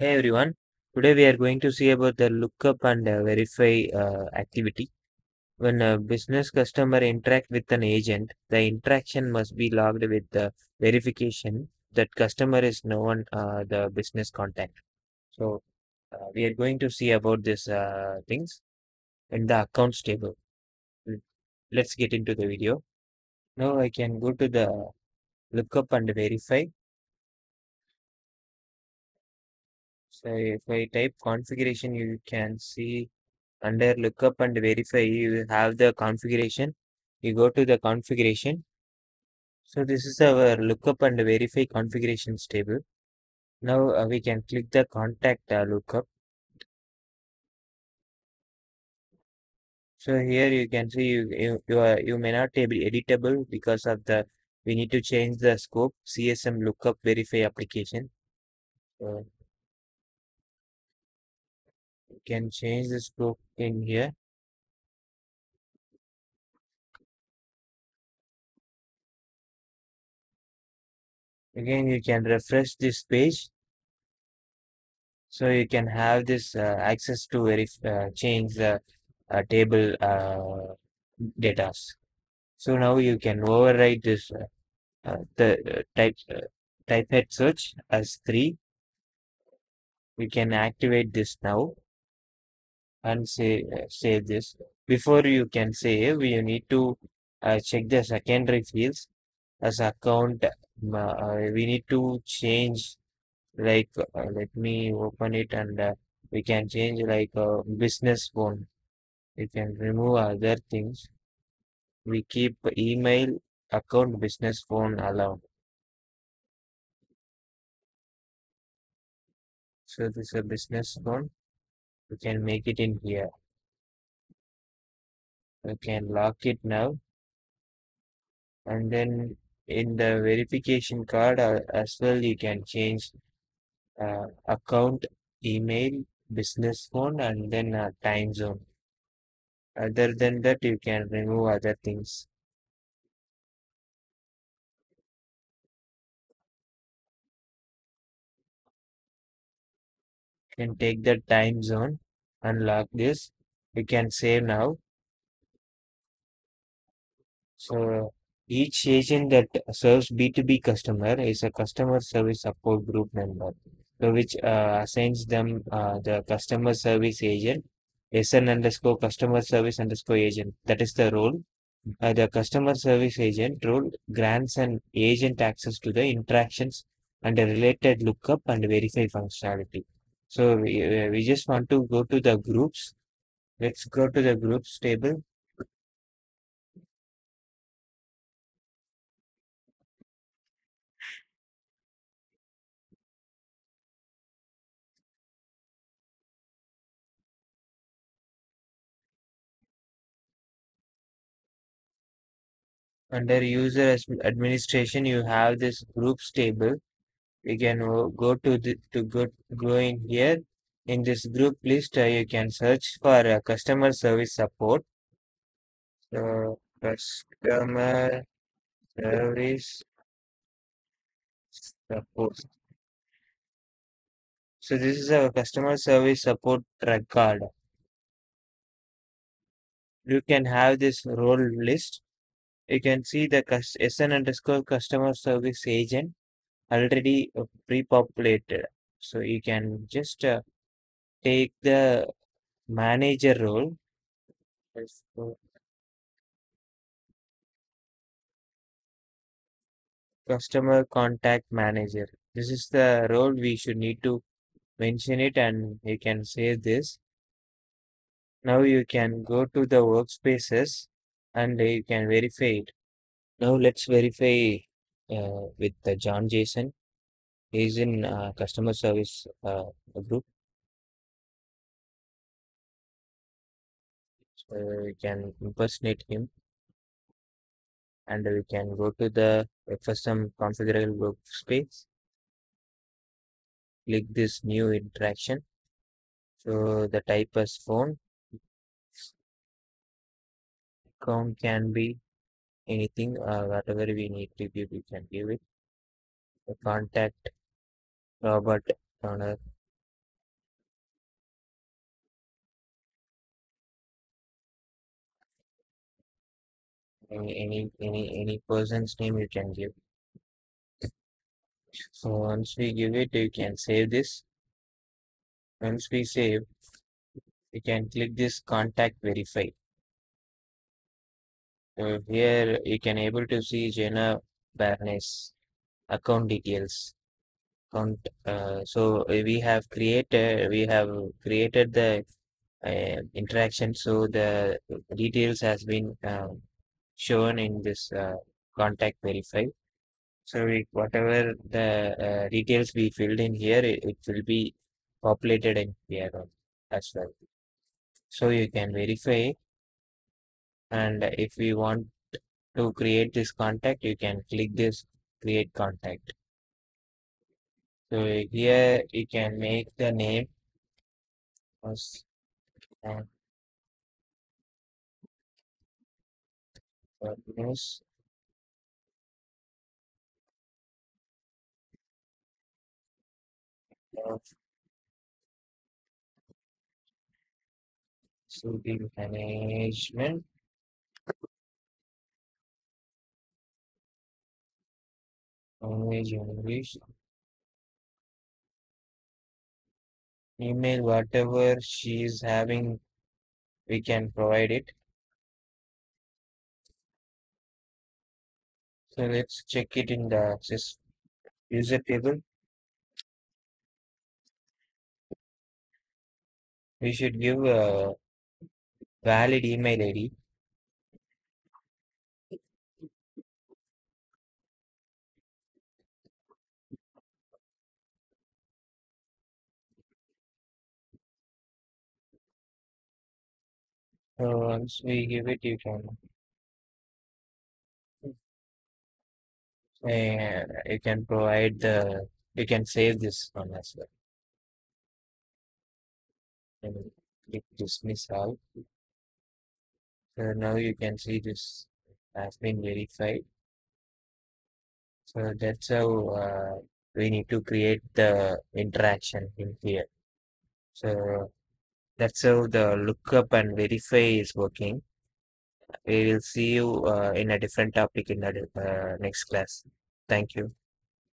Hey everyone, today we are going to see about the lookup and uh, verify uh, activity. When a business customer interact with an agent, the interaction must be logged with the verification that customer is known uh, the business contact. So uh, we are going to see about this uh, things in the accounts table. Let's get into the video. Now I can go to the lookup and verify. So if I type configuration, you can see under lookup and verify you have the configuration. You go to the configuration. So this is our lookup and verify configurations table. Now uh, we can click the contact uh, lookup. So here you can see you you, you, are, you may not be editable because of the we need to change the scope csm lookup verify application. So can change the scope in here again you can refresh this page so you can have this uh, access to uh, change the uh, table uh, data. So now you can override this uh, uh, the uh, type type head search as three. We can activate this now and say uh, save this. Before you can save, you need to uh, check the secondary fields as account. Uh, we need to change like uh, let me open it and uh, we can change like a business phone we can remove other things we keep email account business phone allowed so this is a business phone we can make it in here. We can lock it now. And then in the verification card uh, as well you can change uh, account email business phone and then uh, time zone. Other than that you can remove other things can take the time zone, unlock this. we can save now. So each agent that serves B2B customer is a customer service support group member, so which uh, assigns them uh, the customer service agent, SN underscore customer service underscore agent. That is the role. Uh, the customer service agent role grants an agent access to the interactions and the related lookup and verify functionality. So we, uh, we just want to go to the groups. Let's go to the groups table. Under user administration, you have this groups table. You can go to the to go go in here. In this group list, uh, you can search for uh, customer service support. So customer service support. So this is a customer service support record. You can have this role list. You can see the SN underscore customer service agent already uh, pre-populated. So you can just uh, take the manager role. Customer contact manager. This is the role we should need to mention it and you can save this. Now you can go to the workspaces and you can verify it. Now let's verify uh, with the John Jason. He's in uh, customer service uh, group. So we can impersonate him and we can go to the CSM configurable workspace. Click this new interaction. So the type as phone. Account can be anything uh, whatever we need to give we can give it. The contact robert Turner any any any any person's name you can give. So once we give it you can save this. Once we save we can click this contact verify so here you can able to see Jenna Barnes account details. Account uh, so we have created we have created the uh, interaction so the details has been um, shown in this uh, contact verify. So we, whatever the uh, details we filled in here it, it will be populated in here as well. So you can verify and if we want to create this contact you can click this create contact. So here you can make the name as uh, news of management language English email whatever she is having we can provide it. So let's check it in the access user table. We should give a valid email id so once we give it you can uh, you can provide the you can save this one as well. And click dismiss all. So now you can see this has been verified. So that's how uh, we need to create the interaction in here. So that's how the lookup and verify is working. We will see you uh, in a different topic in the uh, next class. Thank you